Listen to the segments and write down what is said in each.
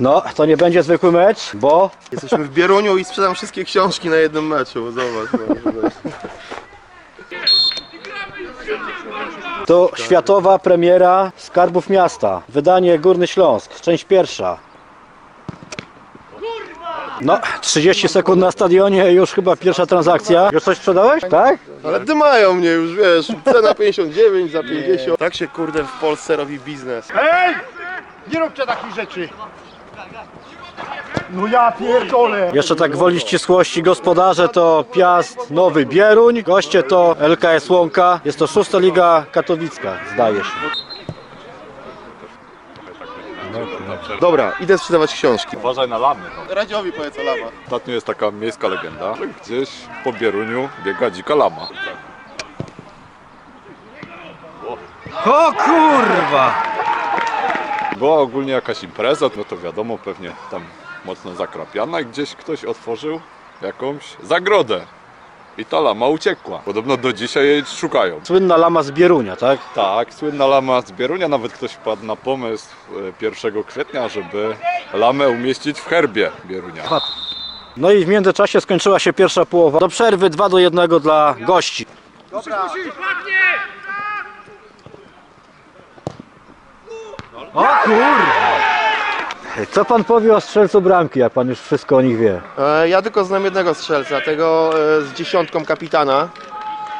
No, to nie będzie zwykły mecz, bo Jesteśmy w Bieruniu i sprzedam wszystkie książki na jednym meczu. Zobacz. no, zobacz. to światowa premiera Skarbów Miasta. Wydanie Górny Śląsk, część pierwsza. No, 30 sekund na stadionie, już chyba pierwsza transakcja. Już coś sprzedałeś? Tak? Ale dymają mnie już, wiesz, cena 59 za 50. Tak się kurde w Polsce robi biznes. Ej! Nie róbcie takich rzeczy! No ja pierdolę! Jeszcze tak woli ścisłości gospodarze to Piast Nowy Bieruń, goście to LKS Łąka, jest to szósta liga katowicka, zdaje się. Dobra, idę sprzedawać książki. Uważaj na lamy. No. Radziowi powiedz o lama. Ostatnio jest taka miejska legenda, że gdzieś po Bieruniu biega dzika lama. O kurwa! Była ogólnie jakaś impreza, no to wiadomo, pewnie tam mocno zakrapiana i gdzieś ktoś otworzył jakąś zagrodę. I ta lama uciekła. Podobno do dzisiaj jej szukają. Słynna lama z Bierunia, tak? Tak, słynna lama z Bierunia, nawet ktoś wpadł na pomysł e, 1 kwietnia, żeby lamę umieścić w herbie Bierunia. No i w międzyczasie skończyła się pierwsza połowa. Do przerwy 2 do 1 dla gości. O kurwa! Co pan powie o strzelcu bramki, jak pan już wszystko o nich wie? E, ja tylko znam jednego strzelca, tego e, z dziesiątką kapitana.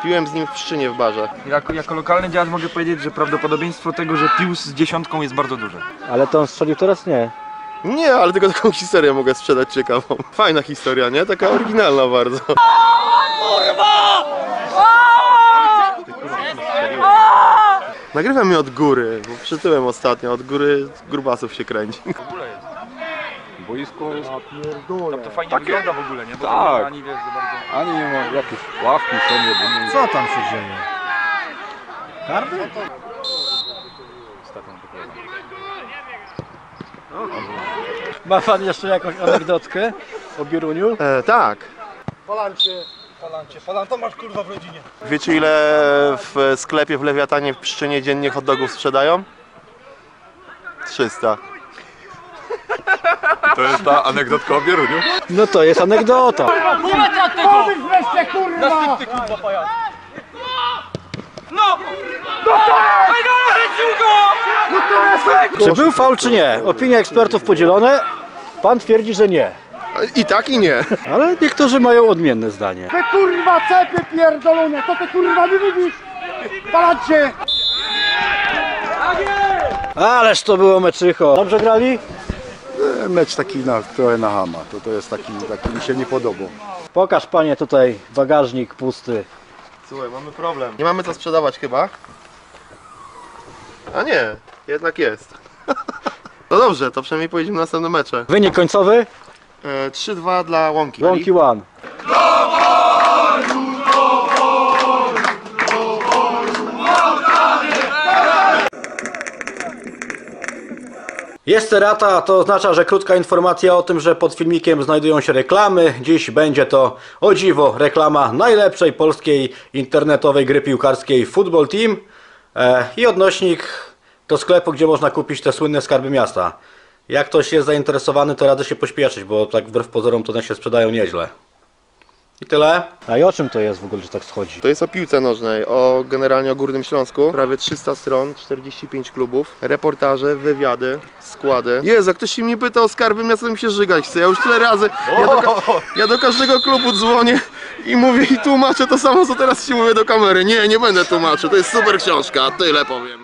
Piłem z nim w Pszczynie w barze. Jako, jako lokalny działacz mogę powiedzieć, że prawdopodobieństwo tego, że pił z dziesiątką jest bardzo duże. Ale to on strzelił teraz nie. Nie, ale tylko taką historię mogę sprzedać ciekawą. Fajna historia, nie? Taka oryginalna bardzo. Nagrywam mnie od góry, bo przytyłem ostatnio, od góry grubasów się kręci. Boisko jest... To fajnie wygląda w ogóle, nie? Bo Tak. ani wiesz, za bardzo... Ani nie ma jakieś ławki są jedynie. Co tam się dzieje? Karty? Ma pan jeszcze jakąś anegdotkę o Bieruniu? E, tak. Palancie, palancie, palanto masz kurwa w rodzinie. Wiecie ile w sklepie w Lewiatanie w Pszczynie dziennie hot dogów sprzedają? 300. To jest ta anegdotka o Bieruniu. No to jest anegdota. Powiedz wreszcie kurwa! Czy był faul czy nie? Opinie ekspertów podzielone. Pan twierdzi, że nie. I tak i nie. Ale niektórzy mają odmienne zdanie. Ty kurwa cepy pierdolone, co ty kurwa nie widzisz? Palancie! Ależ to było meczycho. Dobrze grali? Mecz taki na, trochę na hama, to, to jest taki, taki mi się nie podobał. Pokaż panie tutaj bagażnik pusty. Słuchaj, mamy problem. Nie mamy co sprzedawać chyba. A nie, jednak jest. No dobrze, to przynajmniej pojedziemy na następne mecze. Wynik końcowy? E, 3-2 dla Łąki. Łąki One. Jest erata, to oznacza, że krótka informacja o tym, że pod filmikiem znajdują się reklamy. Dziś będzie to, o dziwo, reklama najlepszej polskiej internetowej gry piłkarskiej Football Team e, i odnośnik do sklepu, gdzie można kupić te słynne skarby miasta. Jak ktoś jest zainteresowany, to radzę się pośpieszyć, bo tak wbrew pozorom to one się sprzedają nieźle. I tyle. A i o czym to jest w ogóle, że tak schodzi? To jest o piłce nożnej, o generalnie o Górnym Śląsku. Prawie 300 stron, 45 klubów, reportaże, wywiady, składy. Jezu, jak ktoś się mnie pyta o skarby to mi się żygać chce. Ja już tyle razy, ja do, ka- ja do każdego klubu dzwonię i mówię i tłumaczę to samo, co teraz ci mówię do kamery. Nie, nie będę tłumaczył, to jest super książka, tyle powiem.